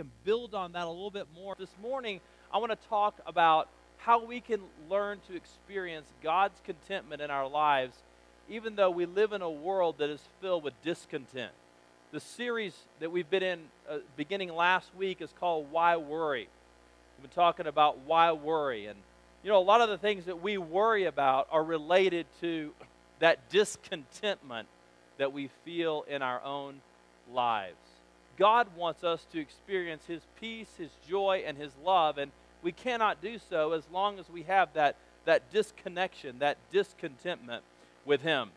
and build on that a little bit more. This morning, I want to talk about how we can learn to experience God's contentment in our lives, even though we live in a world that is filled with discontent. The series that we've been in uh, beginning last week is called Why Worry? We've been talking about why worry. And, you know, a lot of the things that we worry about are related to that discontentment that we feel in our own lives. God wants us to experience His peace, His joy, and His love, and we cannot do so as long as we have that, that disconnection, that discontentment with Him.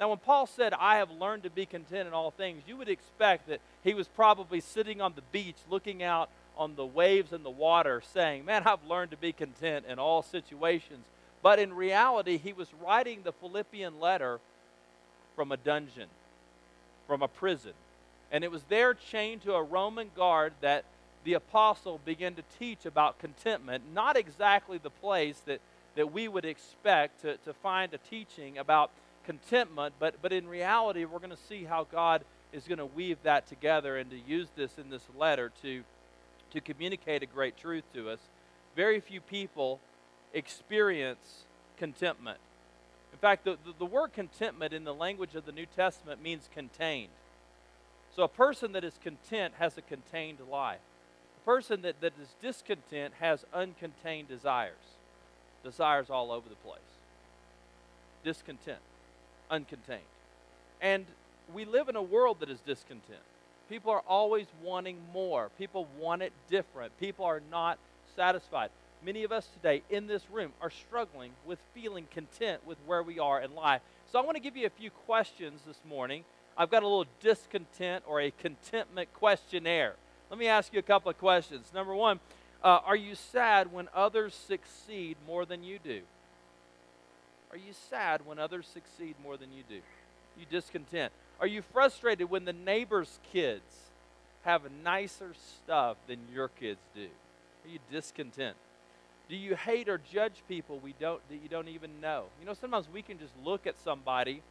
Now, when Paul said, I have learned to be content in all things, you would expect that he was probably sitting on the beach looking out on the waves and the water, saying, Man, I've learned to be content in all situations. But in reality, he was writing the Philippian letter from a dungeon, from a prison. And it was there chained to a Roman guard that the apostle began to teach about contentment, not exactly the place that, that we would expect to, to find a teaching about contentment, but, but in reality, we're going to see how God is going to weave that together and to use this in this letter to, to communicate a great truth to us. Very few people experience contentment. In fact, the, the, the, word contentment in the language of the New Testament means contained. So a person that is content has a contained life. A person that, that is discontent has uncontained desires. Desires all over the place. Discontent, uncontained. And we live in a world that is discontent. People are always wanting more. People want it different. People are not satisfied many of us today in this room are struggling with feeling content with where we are in life. So I want to give you a few questions this morning. I've got a little discontent or a contentment questionnaire. Let me ask you a couple of questions. Number one, uh, are you sad when others succeed more than you do? Are you sad when others succeed more than you do? You discontent. Are you frustrated when the neighbor's kids have nicer stuff than your kids do? Are you discontent? Do you hate or judge people we don't that you don't even know? You know, sometimes we can just look at somebody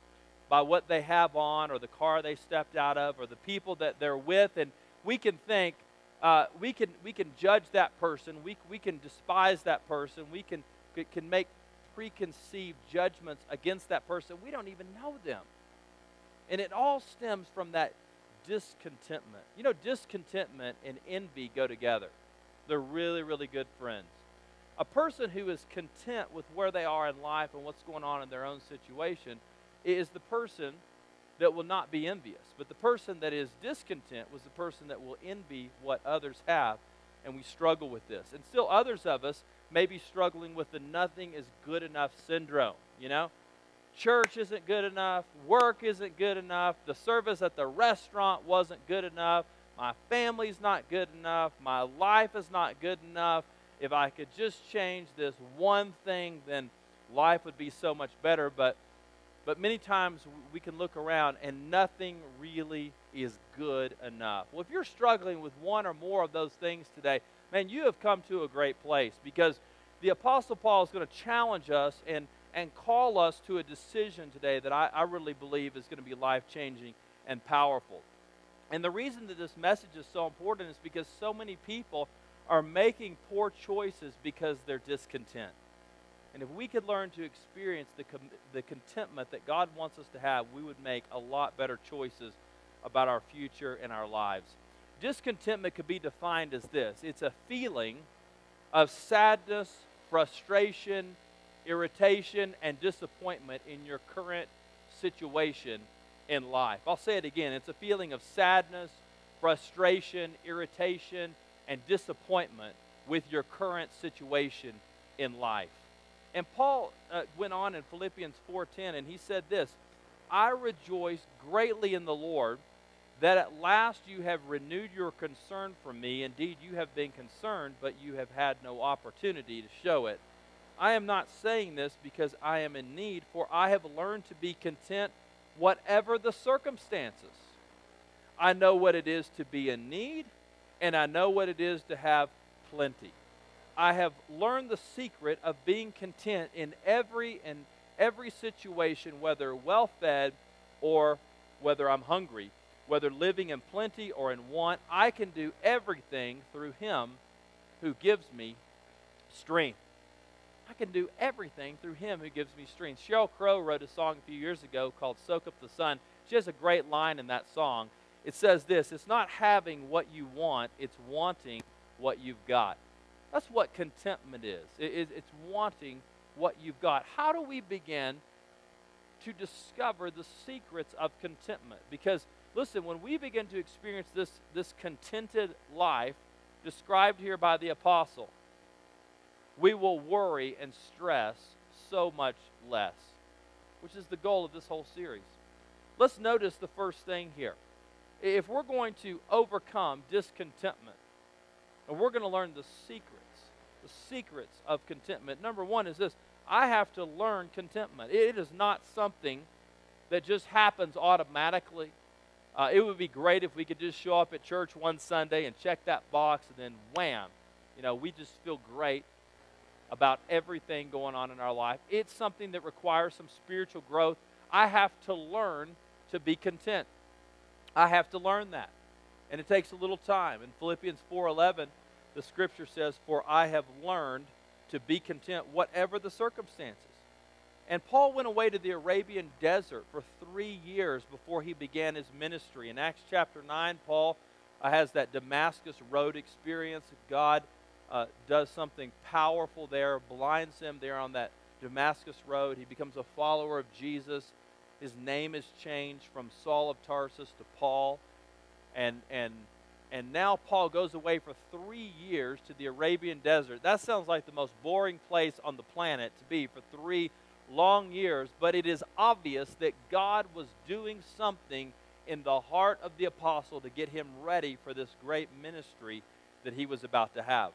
by what they have on or the car they stepped out of or the people that they're with. And we can think uh, we can we can judge that person. We, we can despise that person. We can can make preconceived judgments against that person. We don't even know them. And it all stems from that discontentment. You know discontentment and envy go together. They're really really good friends. A person who is content with where they are in life and what's going on in their own situation is the person that will not be envious. But the person that is discontent was the person that will envy what others have, and we struggle with this. And still, others of us may be struggling with the nothing is good enough syndrome, you know? Church isn't good enough, work isn't good enough, the service at the restaurant wasn't good enough, my family's not good enough, my life is not good enough if I could just change this one thing, then life would be so much better. But, but many times we can look around and nothing really is good enough. Well, if you're struggling with one or more of those things today, man, you have come to a great place because the Apostle Paul is going to challenge us and, and call us to a decision today that I, I really believe is going to be life changing and powerful. And the reason that this message is so important is because so many people are making poor choices because they're discontent. And if we could learn to experience the, com- the contentment that God wants us to have, we would make a lot better choices about our future and our lives. Discontentment could be defined as this it's a feeling of sadness, frustration, irritation, and disappointment in your current situation in life. I'll say it again it's a feeling of sadness, frustration, irritation, and disappointment with your current situation in life. And Paul uh, went on in Philippians 4:10 and he said this, I rejoice greatly in the Lord that at last you have renewed your concern for me. Indeed, you have been concerned, but you have had no opportunity to show it. I am not saying this because I am in need, for I have learned to be content whatever the circumstances. I know what it is to be in need, and I know what it is to have plenty. I have learned the secret of being content in every and every situation, whether well fed or whether I'm hungry, whether living in plenty or in want, I can do everything through him who gives me strength. I can do everything through him who gives me strength. Sheryl Crow wrote a song a few years ago called Soak Up the Sun. She has a great line in that song. It says this It's not having what you want, it's wanting what you've got. That's what contentment is. It's wanting what you've got. How do we begin to discover the secrets of contentment? Because, listen, when we begin to experience this, this contented life described here by the apostle, we will worry and stress so much less, which is the goal of this whole series. Let's notice the first thing here. If we're going to overcome discontentment, and we're going to learn the secrets, the secrets of contentment, number one is this I have to learn contentment. It is not something that just happens automatically. Uh, it would be great if we could just show up at church one Sunday and check that box and then wham, you know, we just feel great about everything going on in our life. It's something that requires some spiritual growth. I have to learn to be content. I have to learn that. And it takes a little time. In Philippians 4:11, the scripture says, "For I have learned to be content whatever the circumstances." And Paul went away to the Arabian desert for 3 years before he began his ministry. In Acts chapter 9, Paul uh, has that Damascus road experience. God uh, does something powerful there, blinds him there on that Damascus road. He becomes a follower of Jesus. His name is changed from Saul of Tarsus to Paul. And, and, and now Paul goes away for three years to the Arabian desert. That sounds like the most boring place on the planet to be for three long years, but it is obvious that God was doing something in the heart of the apostle to get him ready for this great ministry that he was about to have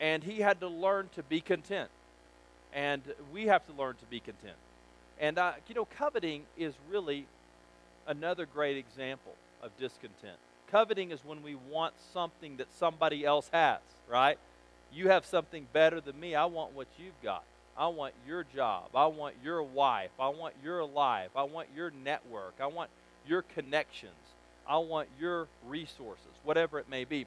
and he had to learn to be content. And we have to learn to be content. And, uh, you know, coveting is really another great example of discontent. Coveting is when we want something that somebody else has, right? You have something better than me. I want what you've got. I want your job. I want your wife. I want your life. I want your network. I want your connections. I want your resources, whatever it may be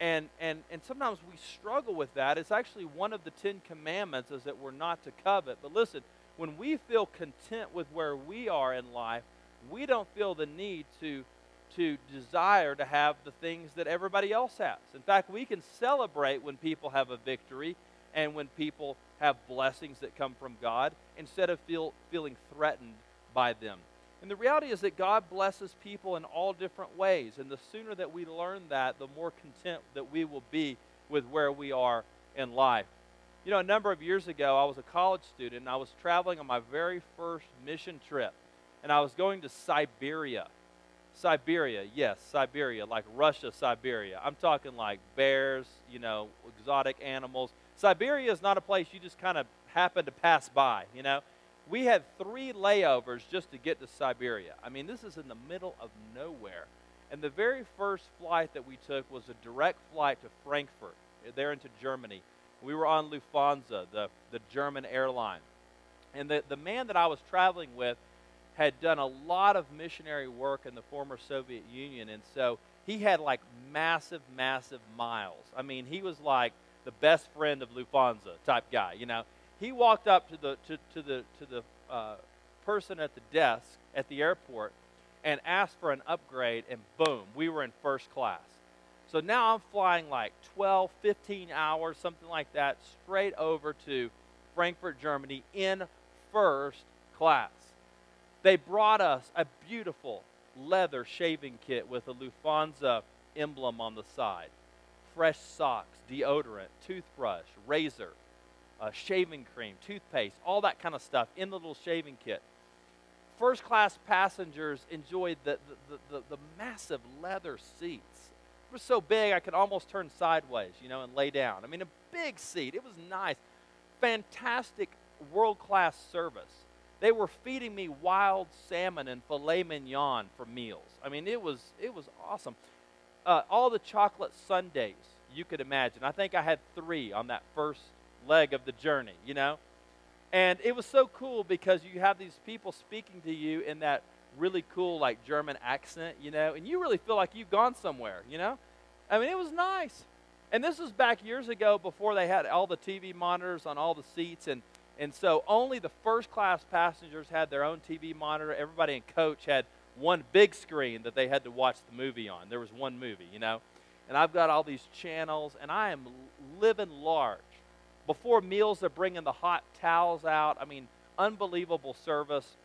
and and and sometimes we struggle with that it's actually one of the ten commandments is that we're not to covet but listen when we feel content with where we are in life we don't feel the need to to desire to have the things that everybody else has in fact we can celebrate when people have a victory and when people have blessings that come from god instead of feel feeling threatened by them and the reality is that God blesses people in all different ways. And the sooner that we learn that, the more content that we will be with where we are in life. You know, a number of years ago, I was a college student and I was traveling on my very first mission trip. And I was going to Siberia. Siberia, yes, Siberia, like Russia, Siberia. I'm talking like bears, you know, exotic animals. Siberia is not a place you just kind of happen to pass by, you know we had three layovers just to get to Siberia. I mean, this is in the middle of nowhere. And the very first flight that we took was a direct flight to Frankfurt, eh, there into Germany. We were on Lufthansa, the, the German airline. And the, the man that I was traveling with had done a lot of missionary work in the former Soviet Union. And so he had like massive, massive miles. I mean, he was like the best friend of Lufthansa type guy, you know he walked up to the to, to the to the uh, person at the desk at the airport and asked for an upgrade and boom we were in first class so now i'm flying like 12 15 hours something like that straight over to frankfurt germany in first class they brought us a beautiful leather shaving kit with a lufthansa emblem on the side fresh socks deodorant toothbrush razor uh, shaving cream, toothpaste, all that kind of stuff in the little shaving kit. First class passengers enjoyed the, the, the, the, massive leather seats. It was so big I could almost turn sideways, you know, and lay down. I mean, a big seat. It was nice. Fantastic world class service. They were feeding me wild salmon and filet mignon for meals. I mean, it was, it was awesome. Uh, all the chocolate sundaes you could imagine. I think I had three on that first leg of the journey, you know? And it was so cool because you have these people speaking to you in that really cool, like German accent, you know, and you really feel like you've gone somewhere, you know? I mean, it was nice. And this was back years ago before they had all the TV monitors on all the seats. And, and so only the first class passengers had their own TV monitor. Everybody in coach had one big screen that they had to watch the movie on. There was one movie, you know. And I've got all these channels, and I am living large. Before meals, they're bringing the hot towels out. I mean, unbelievable service.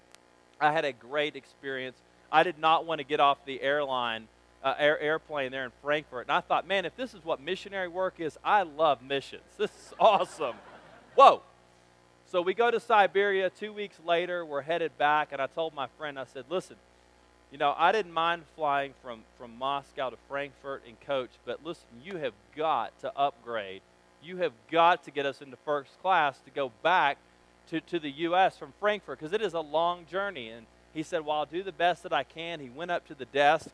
I had a great experience. I did not want to get off the airline uh, air, airplane there in Frankfurt, and I thought, man, if this is what missionary work is, I love missions. This is awesome. Whoa. So we go to Siberia. Two weeks later, we're headed back, and I told my friend, I said, listen, you know, I didn't mind flying from, from Moscow to Frankfurt in coach, but listen, you have got to upgrade. You have got to get us into first class to go back to, to the U.S. from Frankfurt because it is a long journey. And he said, Well, I'll do the best that I can. He went up to the desk.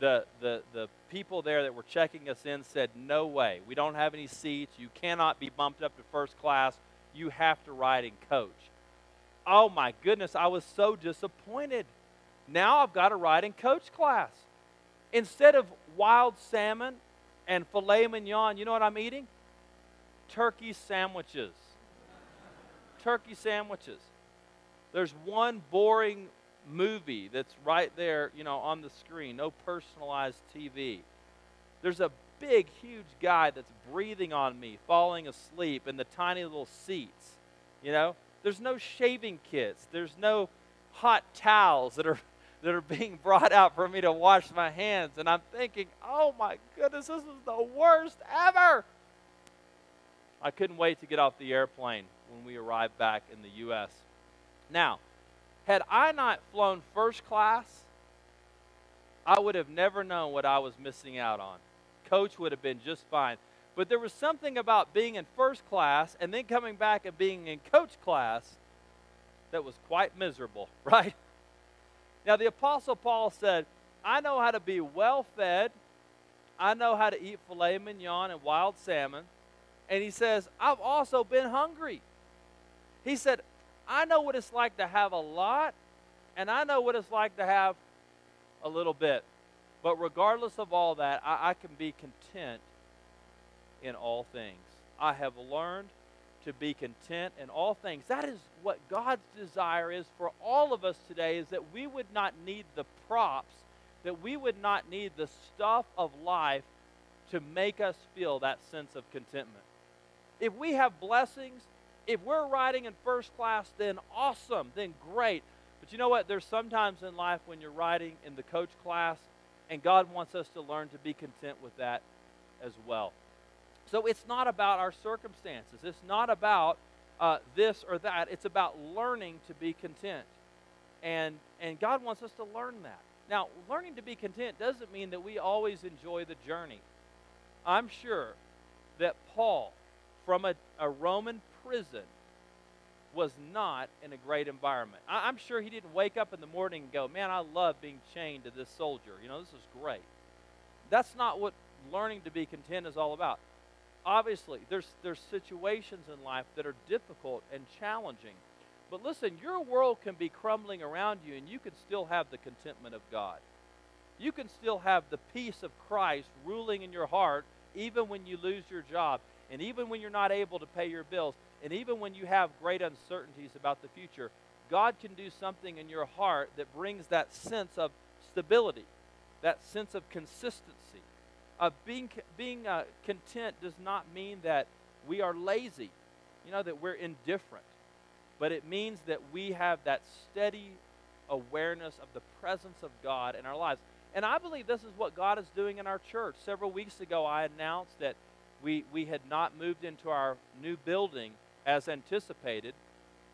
The, the, the people there that were checking us in said, No way. We don't have any seats. You cannot be bumped up to first class. You have to ride in coach. Oh my goodness, I was so disappointed. Now I've got to ride in coach class. Instead of wild salmon and filet mignon, you know what I'm eating? Turkey sandwiches. Turkey sandwiches. There's one boring movie that's right there, you know, on the screen, no personalized TV. There's a big, huge guy that's breathing on me, falling asleep in the tiny little seats. You know, there's no shaving kits. There's no hot towels that are that are being brought out for me to wash my hands. And I'm thinking, oh my goodness, this is the worst ever. I couldn't wait to get off the airplane when we arrived back in the U.S. Now, had I not flown first class, I would have never known what I was missing out on. Coach would have been just fine. But there was something about being in first class and then coming back and being in coach class that was quite miserable, right? Now, the Apostle Paul said, I know how to be well fed, I know how to eat filet mignon and wild salmon. And he says, I've also been hungry. He said, I know what it's like to have a lot, and I know what it's like to have a little bit. But regardless of all that, I, I can be content in all things. I have learned to be content in all things. That is what God's desire is for all of us today is that we would not need the props, that we would not need the stuff of life to make us feel that sense of contentment. If we have blessings, if we're riding in first class, then awesome, then great. But you know what? There's sometimes in life when you're riding in the coach class, and God wants us to learn to be content with that as well. So it's not about our circumstances. It's not about uh, this or that. It's about learning to be content. And, and God wants us to learn that. Now, learning to be content doesn't mean that we always enjoy the journey. I'm sure that Paul, from a, a Roman prison, was not in a great environment. I, I'm sure he didn't wake up in the morning and go, Man, I love being chained to this soldier. You know, this is great. That's not what learning to be content is all about obviously, there's, there's situations in life that are difficult and challenging. But listen, your world can be crumbling around you, and you can still have the contentment of God. You can still have the peace of Christ ruling in your heart, even when you lose your job, and even when you're not able to pay your bills, and even when you have great uncertainties about the future. God can do something in your heart that brings that sense of stability, that sense of consistency uh, being being uh, content does not mean that we are lazy, you know, that we're indifferent, but it means that we have that steady awareness of the presence of God in our lives. And I believe this is what God is doing in our church. Several weeks ago, I announced that we, we had not moved into our new building as anticipated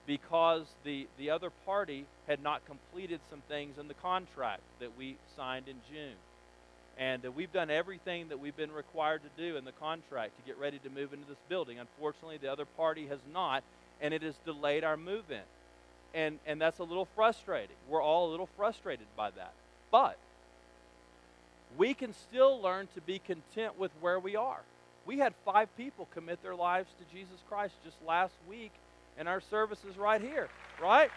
because the, the other party had not completed some things in the contract that we signed in June. And uh, we've done everything that we've been required to do in the contract to get ready to move into this building. Unfortunately, the other party has not, and it has delayed our move in. And, and that's a little frustrating. We're all a little frustrated by that. But we can still learn to be content with where we are. We had five people commit their lives to Jesus Christ just last week in our services right here, right?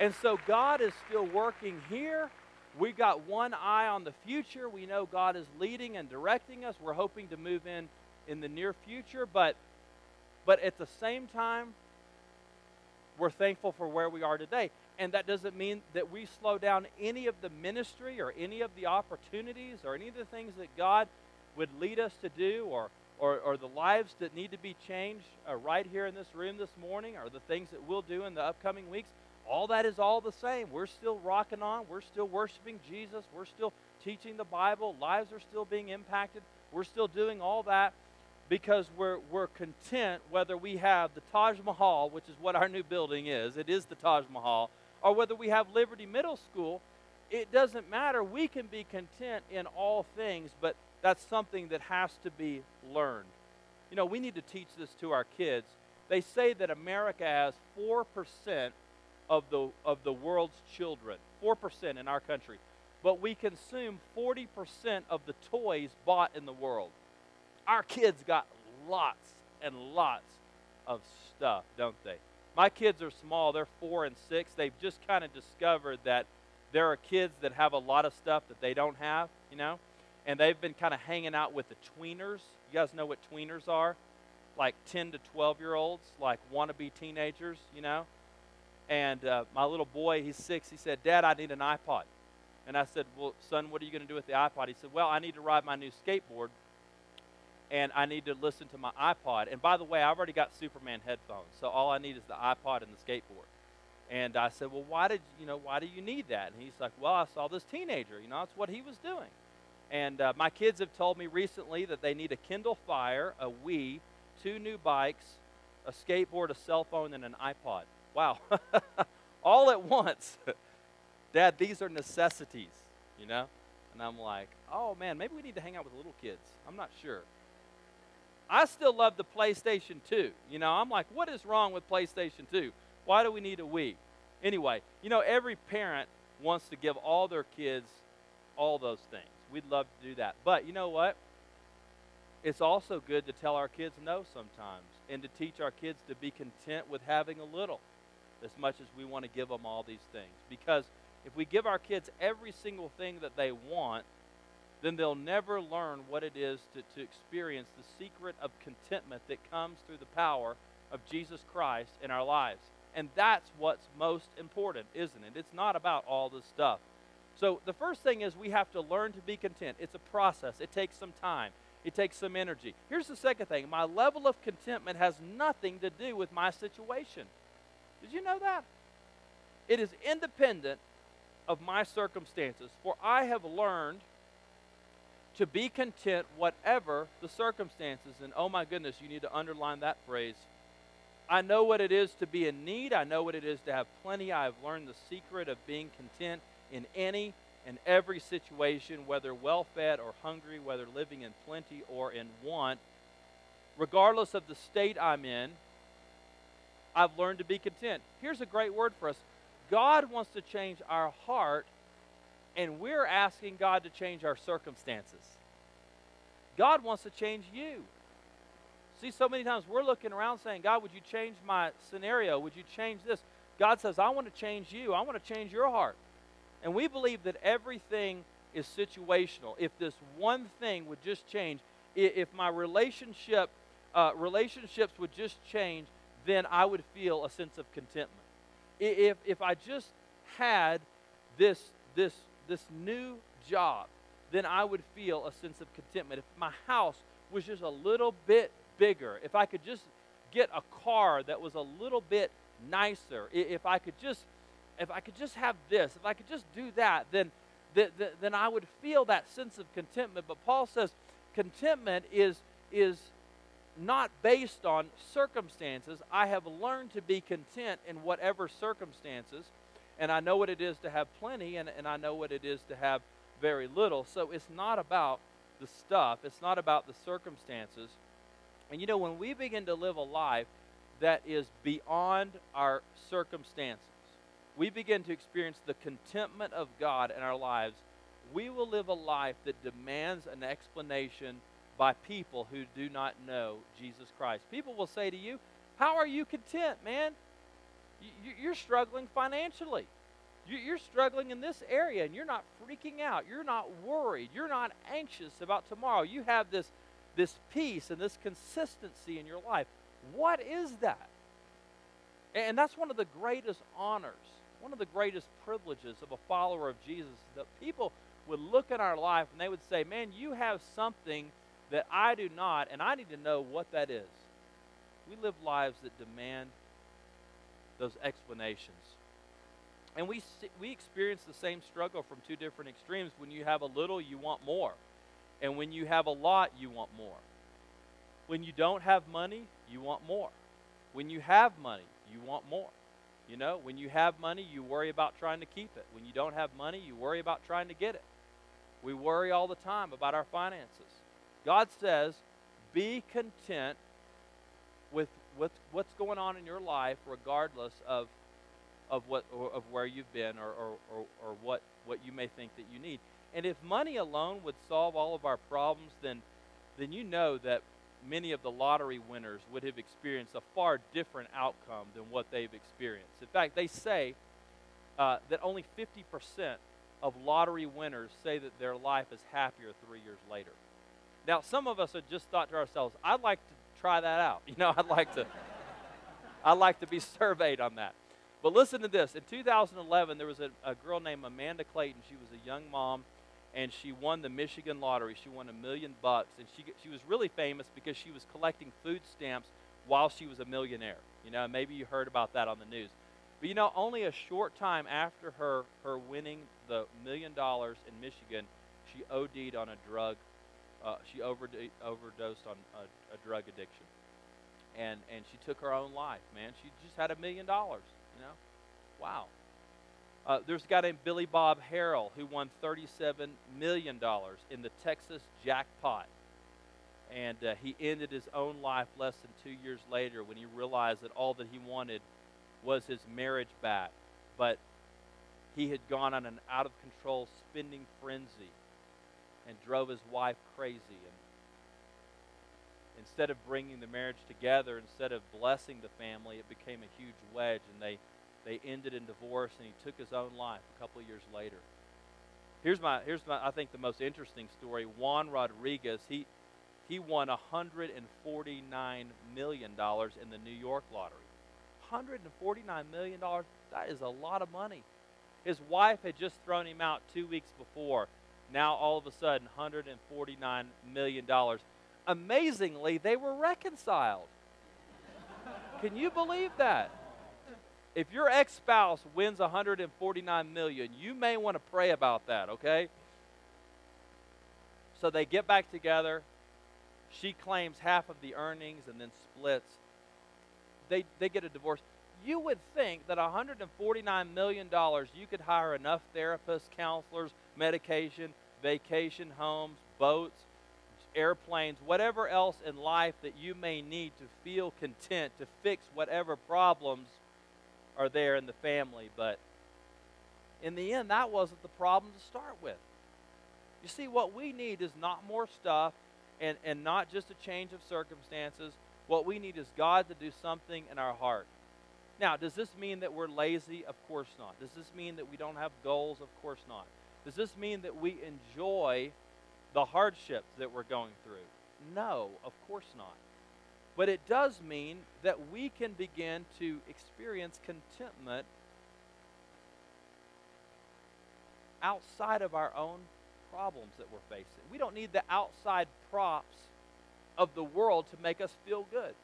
And so God is still working here. We've got one eye on the future. We know God is leading and directing us. We're hoping to move in in the near future, but but at the same time, we're thankful for where we are today. And that doesn't mean that we slow down any of the ministry or any of the opportunities or any of the things that God would lead us to do or, or, or the lives that need to be changed uh, right here in this room this morning or the things that we'll do in the upcoming weeks. All that is all the same. We're still rocking on. We're still worshiping Jesus. We're still teaching the Bible. Lives are still being impacted. We're still doing all that because we're, we're content whether we have the Taj Mahal, which is what our new building is, it is the Taj Mahal, or whether we have Liberty Middle School. It doesn't matter. We can be content in all things, but that's something that has to be learned. You know, we need to teach this to our kids. They say that America has 4% of the, of the world's children, 4% in our country, but we consume 40% of the toys bought in the world our kids got lots and lots of stuff, don't they? My kids are small, they're four and six. They've just kind of discovered that there are kids that have a lot of stuff that they don't have, you know? And they've been kind of hanging out with the tweeners. You guys know what tweeners are? Like 10 to 12 year olds, like wannabe teenagers, you know? And uh, my little boy, he's six, he said, Dad, I need an iPod. And I said, Well, son, what are you going to do with the iPod? He said, Well, I need to ride my new skateboard and I need to listen to my iPod. And by the way, I've already got Superman headphones, so all I need is the iPod and the skateboard. And I said, well, why did you know why do you need that? And he's like, well, I saw this teenager. You know, that's what he was doing. And uh, my kids have told me recently that they need a Kindle Fire, a Wii, two new bikes, a skateboard, a cell phone, and an iPod. Wow, all at once. Dad, these are necessities, you know. And I'm like, oh man, maybe we need to hang out with little kids. I'm not sure. I still love the PlayStation 2. You know, I'm like, what is wrong with PlayStation 2? Why do we need a Wii? Anyway, you know, every parent wants to give all their kids all those things. We'd love to do that. But you know what? It's also good to tell our kids no sometimes and to teach our kids to be content with having a little as much as we want to give them all these things. Because if we give our kids every single thing that they want, then they'll never learn what it is to, to experience the secret of contentment that comes through the power of Jesus Christ in our lives. And that's what's most important, isn't it? It's not about all this stuff. So the first thing is we have to learn to be content. It's a process, it takes some time, it takes some energy. Here's the second thing my level of contentment has nothing to do with my situation. Did you know that? It is independent of my circumstances. For I have learned to be content whatever the circumstances. And oh my goodness, you need to underline that phrase. I know what it is to be in need. I know what it is to have plenty. I have learned the secret of being content in any and every situation, whether well fed or hungry, whether living in plenty or in want. Regardless of the state I'm in, I've learned to be content. Here's a great word for us God wants to change our heart and we're asking God to change our circumstances. God wants to change you. See, so many times we're looking around saying, God, would you change my scenario? Would you change this? God says, I want to change you. I want to change your heart. And we believe that everything is situational. If this one thing would just change, if my relationship, uh, relationships would just change, then I would feel a sense of contentment. If, if I just had this, this this new job, then I would feel a sense of contentment. If my house was just a little bit bigger, if I could just get a car that was a little bit nicer, if I could just if I could just have this, if I could just do that, then then I would feel that sense of contentment. But Paul says contentment is is not based on circumstances. I have learned to be content in whatever circumstances and I know what it is to have plenty, and, and I know what it is to have very little. So it's not about the stuff, it's not about the circumstances. And you know, when we begin to live a life that is beyond our circumstances, we begin to experience the contentment of God in our lives. We will live a life that demands an explanation by people who do not know Jesus Christ. People will say to you, How are you content, man? You- You're struggling financially. You- You're struggling in this area and you're not freaking out. You're not worried. You're not anxious about tomorrow. You have this, this peace and this consistency in your life. What is that? And that's one of the greatest honors, one of the greatest privileges of a follower of Jesus. That people would look at our life and they would say, Man, you have something that I do not, and I need to know what that is. We live lives that demand those explanations. And we, see, we experience the same struggle from two different extremes. When you have a little, you want more. And when you have a lot, you want more. When you don't have money, you want more. When you have money, you want more. You know, when you have money, you worry about trying to keep it. When you don't have money, you worry about trying to get it. We worry all the time about our finances. God says, be content what's, what's going on in your life, regardless of, of, what, of where you've been or, or, or, or what, what you may think that you need. And if money alone would solve all of our problems, then, then you know that many of the lottery winners would have experienced a far different outcome than what they've experienced. In fact, they say uh, that only 50% of lottery winners say that their life is happier three years later. Now, some of us have just thought to ourselves, I'd like to try that out. You know, I'd like to, I'd like to be surveyed on that. But listen to this. In 2011, there was a, a girl named Amanda Clayton. She was a young mom, and she won the Michigan lottery. She won a million bucks, and she she was really famous because she was collecting food stamps while she was a millionaire. You know, maybe you heard about that on the news. But you know, only a short time after her her winning the million dollars in Michigan, she OD'd on a drug. Uh, she overd- overdosed on a, a drug addiction, and and she took her own life. Man, she just had a million dollars. You know, wow. Uh, there's a guy named Billy Bob Harrell who won $37 million in the Texas jackpot. And uh, he ended his own life less than two years later when he realized that all that he wanted was his marriage back. But he had gone on an out of control spending frenzy and drove his wife crazy. And instead of bringing the marriage together, instead of blessing the family, it became a huge wedge, and they they ended in divorce, and he took his own life a couple of years later. Here's my here's my I think the most interesting story. Juan Rodriguez he he won 149 million dollars in the New York lottery. 149 million dollars that is a lot of money. His wife had just thrown him out two weeks before. Now all of a sudden, 149 million dollars. Amazingly, they were reconciled. Can you believe that? if your ex-spouse wins 149 million, you may want to pray about that okay so they get back together she claims half of the earnings and then splits they, they get a divorce you would think that 149 million dollars you could hire enough therapists counselors medication vacation homes boats airplanes whatever else in life that you may need to feel content to fix whatever problems are there in the family, but in the end, that wasn't the problem to start with. You see, what we need is not more stuff and, and not just a change of circumstances. What we need is God to do something in our heart. Now, does this mean that we're lazy? Of course not. Does this mean that we don't have goals? Of course not. Does this mean that we enjoy the hardships that we're going through? No, of course not. But it does mean that we can begin to experience contentment outside of our own problems that we're facing. We don't need the outside props of the world to make us feel good.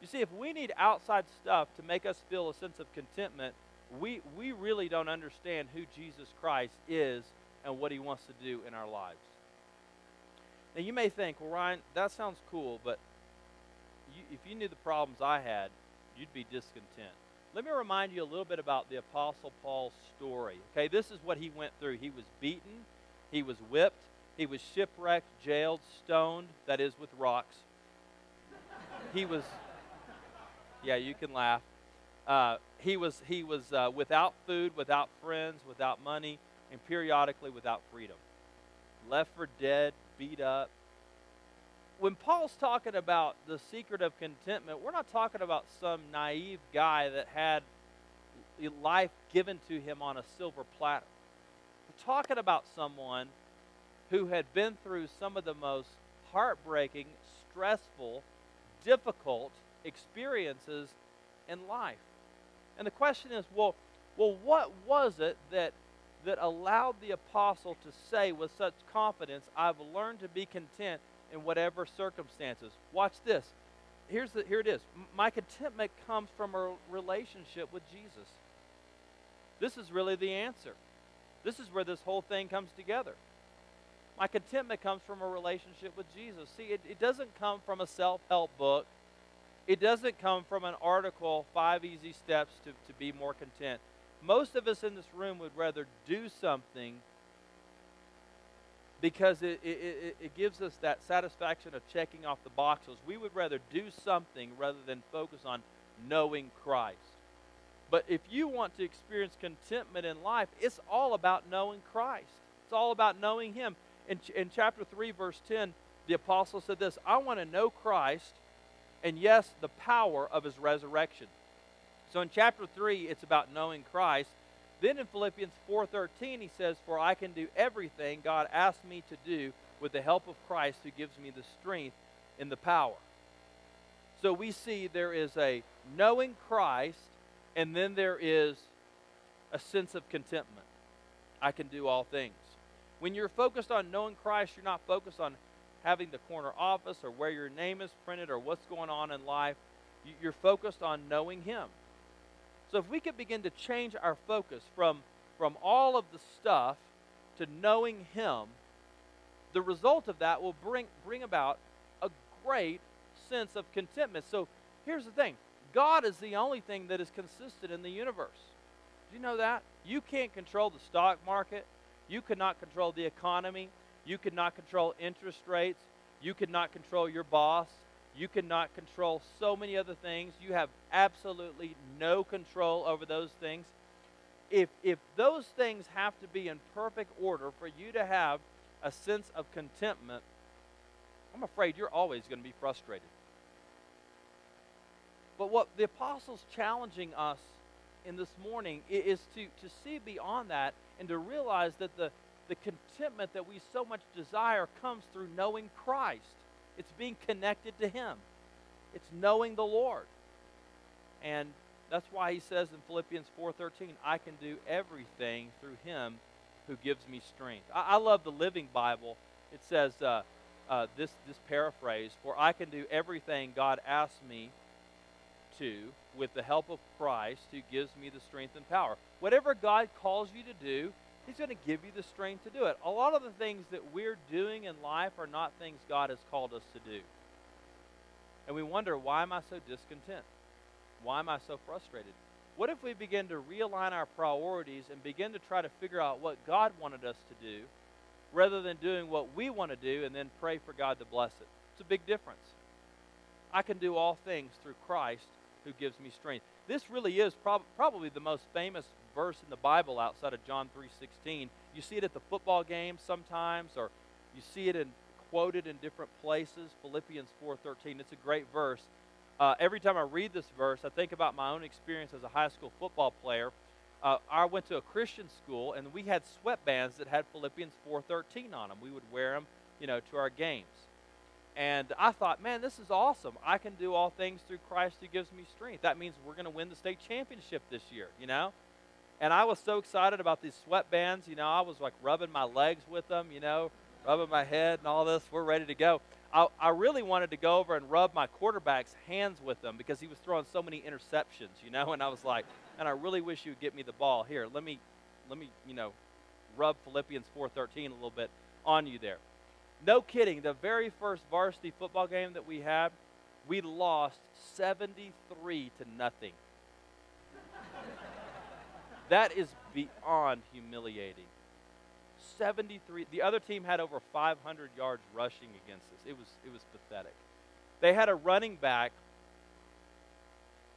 You see, if we need outside stuff to make us feel a sense of contentment, we, we really don't understand who Jesus Christ is and what he wants to do in our lives. Now, you may think, well, Ryan, that sounds cool, but you, if you knew the problems I had, you'd be discontent. Let me remind you a little bit about the Apostle Paul's story. Okay, this is what he went through. He was beaten, he was whipped, he was shipwrecked, jailed, stoned, that is, with rocks. He was, yeah, you can laugh. Uh, he was, he was uh, without food, without friends, without money, and periodically without freedom. Left for dead, beat up, when Paul's talking about the secret of contentment, we're not talking about some naive guy that had life given to him on a silver platter. We're talking about someone who had been through some of the most heartbreaking, stressful, difficult experiences in life. And the question is, well, well, what was it that that allowed the apostle to say with such confidence, I've learned to be content in whatever circumstances? Watch this. Here's the, here it is. My contentment comes from a relationship with Jesus. This is really the answer. This is where this whole thing comes together. My contentment comes from a relationship with Jesus. See, it, it doesn't come from a self help book, it doesn't come from an article, Five Easy Steps to, to Be More Content. Most of us in this room would rather do something because it, it, it, gives us that satisfaction of checking off the boxes. We would rather do something rather than focus on knowing Christ. But if you want to experience contentment in life, it's all about knowing Christ. It's all about knowing Him. In, in chapter 3, verse 10, the apostle said this I want to know Christ and, yes, the power of His resurrection. So in chapter 3, it's about knowing Christ. Then in Philippians 4:13 he says, "For I can do everything God asked me to do with the help of Christ who gives me the strength and the power." So we see there is a knowing Christ and then there is a sense of contentment. I can do all things. When you're focused on knowing Christ, you're not focused on having the corner office or where your name is printed or what's going on in life. You're focused on knowing Him. So if we could begin to change our focus from, from all of the stuff to knowing Him, the result of that will bring, bring about a great sense of contentment. So here's the thing God is the only thing that is consistent in the universe. Do you know that? You can't control the stock market. You cannot control the economy. You cannot control interest rates. You cannot control your boss. You cannot control so many other things. You have absolutely no control over those things. If, if those things have to be in perfect order for you to have a sense of contentment, I'm afraid you're always going to be frustrated. But what the apostle's challenging us in this morning is to, to see beyond that and to realize that the, the contentment that we so much desire comes through knowing Christ. It's being connected to Him. It's knowing the Lord. And that's why he says in Philippians 4:13, I can do everything through Him who gives me strength. I, I love the Living Bible. It says uh, uh, this this paraphrase: For I can do everything God asks me to with the help of Christ, who gives me the strength and power. Whatever God calls you to do, He's going to give you the strength to do it. A lot of the things that we're doing in life are not things God has called us to do. And we wonder, why am I so discontent? Why am I so frustrated? What if we begin to realign our priorities and begin to try to figure out what God wanted us to do rather than doing what we want to do and then pray for God to bless it? It's a big difference. I can do all things through Christ who gives me strength. This really is prob- probably the most famous verse in the Bible outside of John 3:16. You see it at the football game sometimes or you see it in quoted in different places. Philippians 4:13. It's a great verse. Uh, every time I read this verse, I think about my own experience as a high school football player. Uh, I went to a Christian school, and we had sweatbands that had Philippians 4:13 on them. We would wear them, you know, to our games. And I thought, man, this is awesome. I can do all things through Christ who gives me strength. That means we're going to win the state championship this year, you know? And I was so excited about these sweatbands. You know, I was like rubbing my legs with them, you know, rubbing my head and all this. We're ready to go. I, I really wanted to go over and rub my quarterback's hands with them because he was throwing so many interceptions, you know. And I was like, and I really wish you would get me the ball. Here, let me, let me, you know, rub Philippians 4:13 a little bit on you there. No kidding. The very first varsity football game that we had, we lost 73 to nothing. That is beyond humiliating. 73 the other team had over 500 yards rushing against us. It was it was pathetic. They had a running back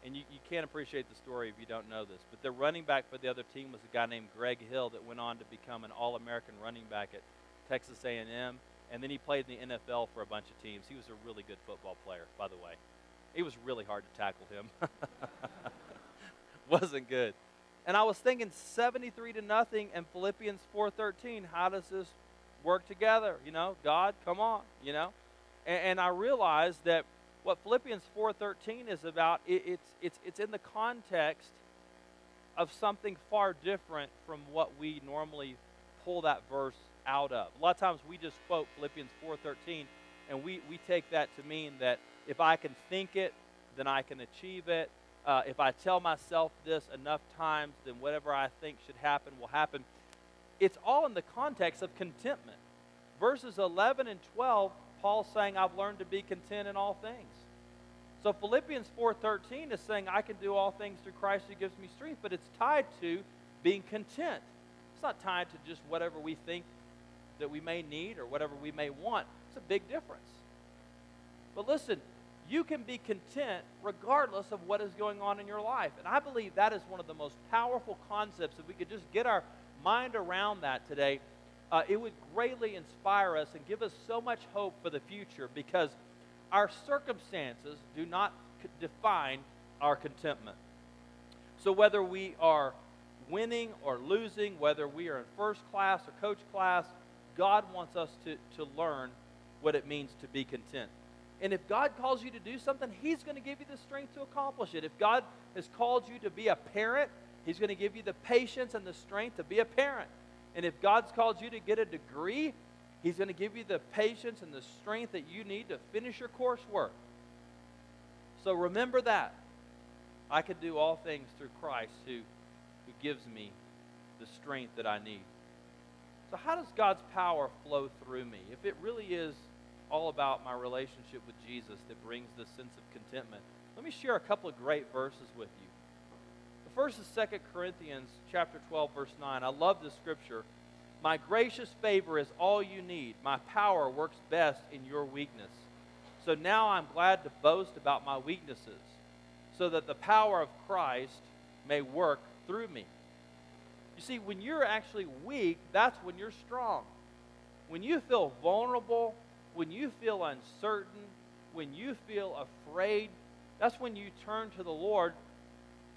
and you, you can't appreciate the story if you don't know this, but the running back for the other team was a guy named Greg Hill that went on to become an All-American running back at Texas A&M, and then he played in the NFL for a bunch of teams. He was a really good football player, by the way. It was really hard to tackle him. Wasn't good. And I was thinking 73 to nothing and Philippians 4:13. How does this work together? You know, God, come on, you know. And, and I realized that what Philippians 4:13 is about, it, it's it's it's in the context of something far different from what we normally pull that verse out of. A lot of times we just quote Philippians 4:13 and we, we take that to mean that if I can think it, then I can achieve it. Uh, if I tell myself this enough times, then whatever I think should happen will happen. It's all in the context of contentment. Verses 11 and 12, Paul's saying, I've learned to be content in all things. So Philippians 4:13 is saying I can do all things through Christ who gives me strength, but it's tied to being content. It's not tied to just whatever we think that we may need or whatever we may want. It's a big difference. But listen, you can be content regardless of what is going on in your life. And I believe that is one of the most powerful concepts. If we could just get our mind around that today, uh, it would greatly inspire us and give us so much hope for the future because our circumstances do not define our contentment. So whether we are winning or losing, whether we are in first class or coach class, God wants us to, to learn what it means to be content. And if God calls you to do something, He's going to give you the strength to accomplish it. If God has called you to be a parent, He's going to give you the patience and the strength to be a parent. And if God's called you to get a degree, He's going to give you the patience and the strength that you need to finish your coursework. So remember that. I can do all things through Christ who, who gives me the strength that I need. So, how does God's power flow through me? If it really is all about my relationship with Jesus that brings this sense of contentment, let me share a couple of great verses with you. The first is 2 Corinthians chapter 12 verse 9. I love this scripture. My gracious favor is all you need. My power works best in your weakness. So now I'm glad to boast about my weaknesses, so that the power of Christ may work through me. You see, when you're actually weak, that's when you're strong. When you feel vulnerable, when you feel uncertain, when you feel afraid, that's when you turn to the Lord.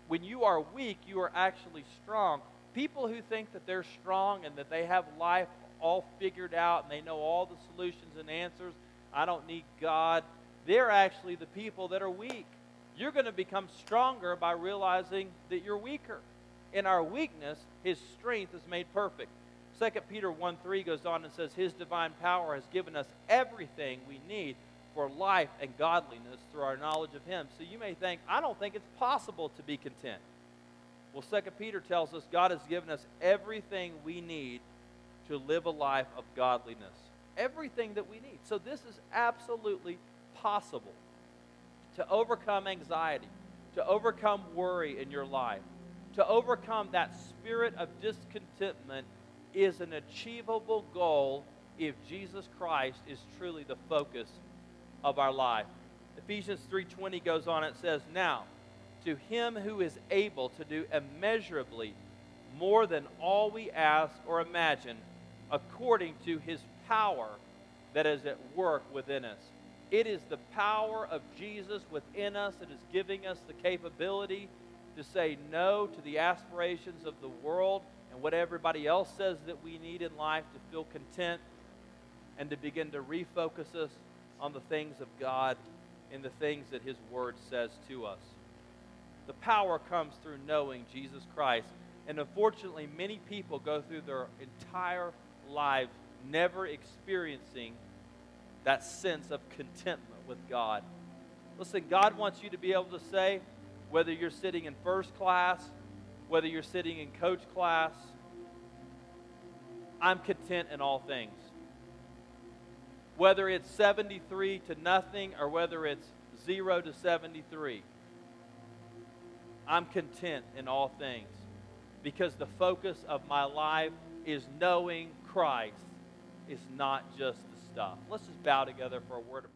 When you are weak, you are actually strong. People who think that they're strong and that they have life all figured out and they know all the solutions and answers, I don't need God, they're actually the people that are weak. You're going to become stronger by realizing that you're weaker in our weakness, his strength is made perfect. 2 Peter 1 3 goes on and says, His divine power has given us everything we need for life and godliness through our knowledge of Him. So you may think, I don't think it's possible to be content. Well, 2 Peter tells us God has given us everything we need to live a life of godliness. Everything that we need. So this is absolutely possible to overcome anxiety, to overcome worry in your life, to overcome that spirit of discontentment is an achievable goal if Jesus Christ is truly the focus of our life. Ephesians 3:20 goes on it says, "Now, to him who is able to do immeasurably more than all we ask or imagine, according to his power that is at work within us." It is the power of Jesus within us that is giving us the capability to say no to the aspirations of the world and what everybody else says that we need in life to feel content and to begin to refocus us on the things of God and the things that His Word says to us. The power comes through knowing Jesus Christ. And unfortunately, many people go through their entire lives never experiencing that sense of contentment with God. Listen, God wants you to be able to say, whether you're sitting in first class, whether you're sitting in coach class, I'm content in all things. Whether it's 73 to nothing or whether it's 0 to 73, I'm content in all things because the focus of my life is knowing Christ is not just the stuff. Let's just bow together for a word of